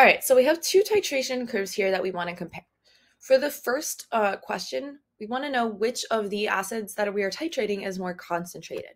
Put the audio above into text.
All right, so we have two titration curves here that we want to compare. For the first uh, question, we want to know which of the acids that we are titrating is more concentrated.